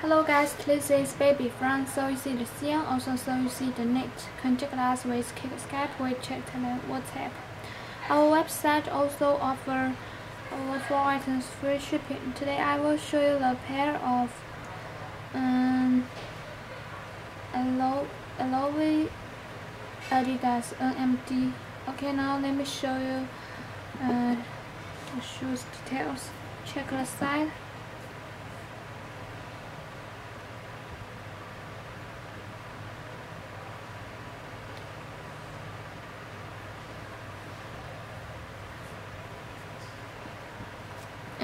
Hello guys, this is Baby from Soleyeezy the Xian, also Soleyeezy the Net. Contact us with Kik Skype, WeChat and WhatsApp. Our website also offers over 4 items free shipping. Today I will show you the pair of um, Aloe Adidas NMD. Okay, now let me show you uh, the shoes details. Check the side.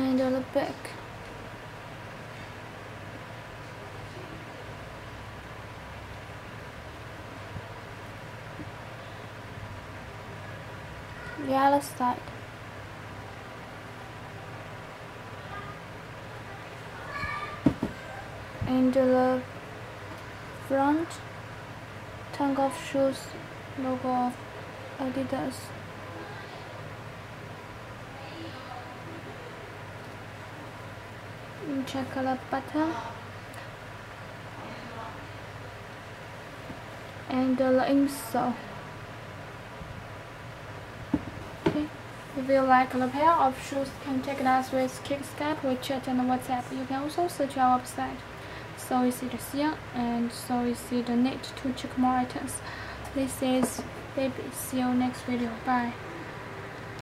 And the back. Other side. And the front tongue of shoes logo of Adidas. Chocolate butter and the insole. Okay. If you like the pair of shoes, contact us with Kik Skype, WeChat and WhatsApp. You can also search our website. Soleyeezy the seal and Soleyeezy the net to check more items. This is Baby. See you next video. Bye.